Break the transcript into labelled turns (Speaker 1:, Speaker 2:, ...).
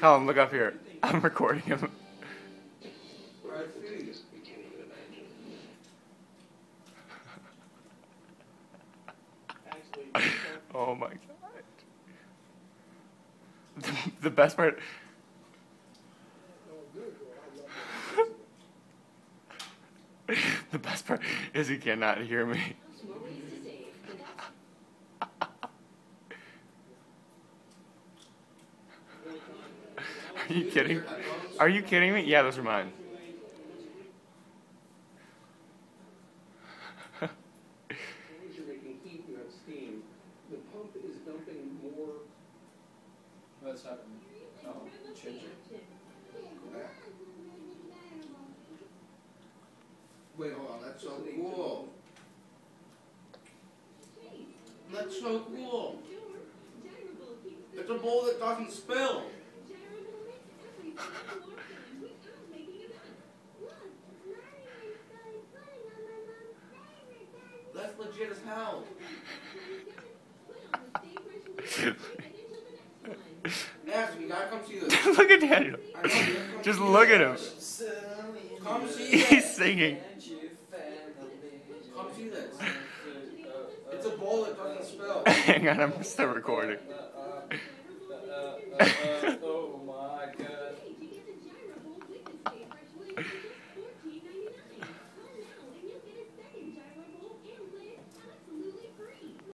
Speaker 1: Colin, look up here. I'm recording him. oh my god. The, best part. the best part is he cannot hear me. Are you kidding? Are you kidding me? Yeah, those are mine.
Speaker 2: What's happening? Oh, changing.
Speaker 3: Wait, hold on, that's so cool. That's so cool. It's a bowl that doesn't spill. That's legit as hell.
Speaker 1: look at Daniel.
Speaker 3: I know, you gotta come
Speaker 1: Just look at him.
Speaker 3: Come see
Speaker 1: He's singing.
Speaker 3: Come see this. It's a bowl that doesn't spill.
Speaker 1: Hang on, I'm still recording.
Speaker 2: Uh, uh, uh,